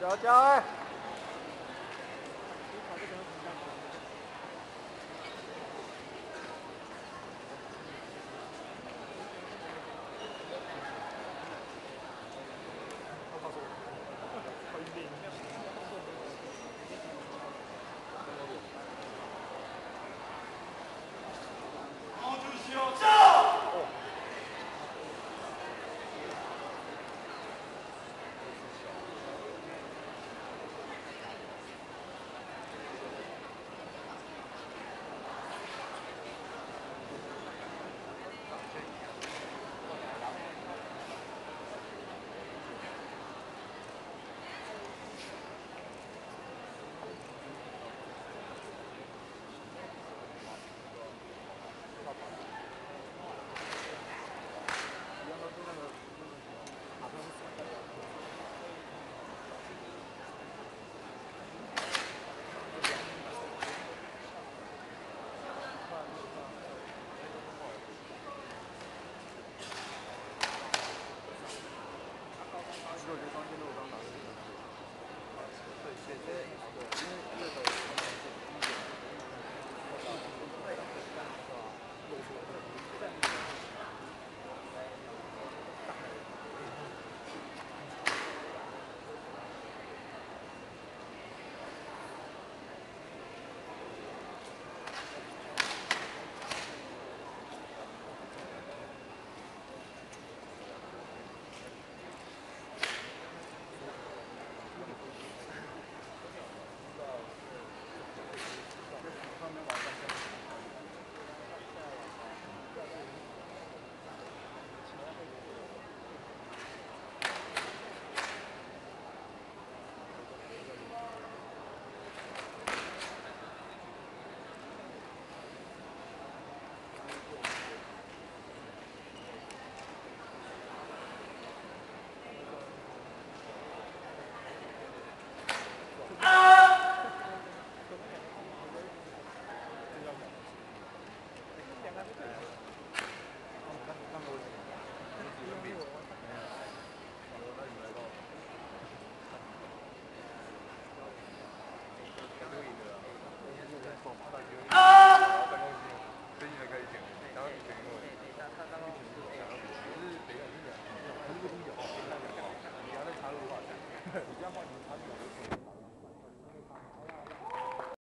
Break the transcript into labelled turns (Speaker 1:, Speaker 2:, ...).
Speaker 1: Trời! 이제 한번